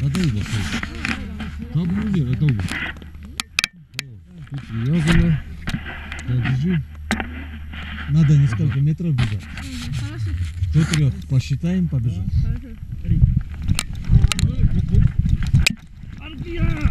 Это угол. Там угол, это угол. Тут привязано. Так, держи. Надо несколько метров бежать. До трех. Посчитаем, побежим. Хорошо. Арбия!